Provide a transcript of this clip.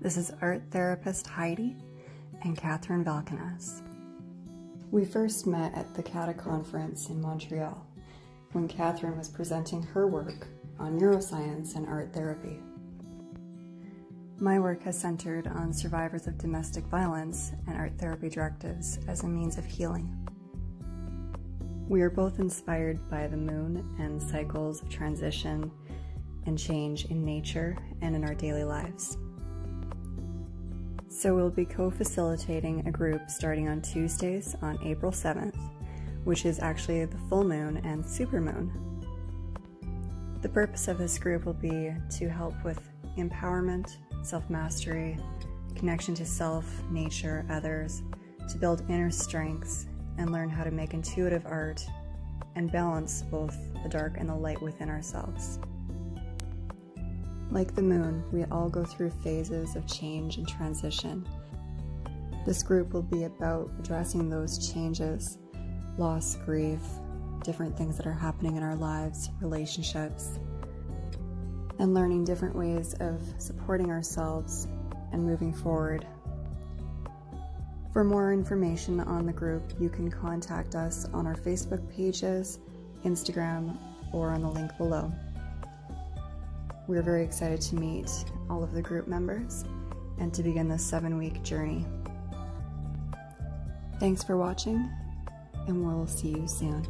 This is art therapist Heidi and Katherine Valkanas. We first met at the CATA conference in Montreal when Katherine was presenting her work on neuroscience and art therapy. My work has centered on survivors of domestic violence and art therapy directives as a means of healing. We are both inspired by the moon and cycles of transition and change in nature and in our daily lives. So we'll be co-facilitating a group starting on Tuesdays on April 7th, which is actually the full moon and supermoon. The purpose of this group will be to help with empowerment, self-mastery, connection to self, nature, others, to build inner strengths and learn how to make intuitive art and balance both the dark and the light within ourselves. Like the moon, we all go through phases of change and transition. This group will be about addressing those changes, loss, grief, different things that are happening in our lives, relationships, and learning different ways of supporting ourselves and moving forward. For more information on the group, you can contact us on our Facebook pages, Instagram, or on the link below. We're very excited to meet all of the group members and to begin this seven week journey. Thanks for watching, and we'll see you soon.